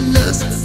lust.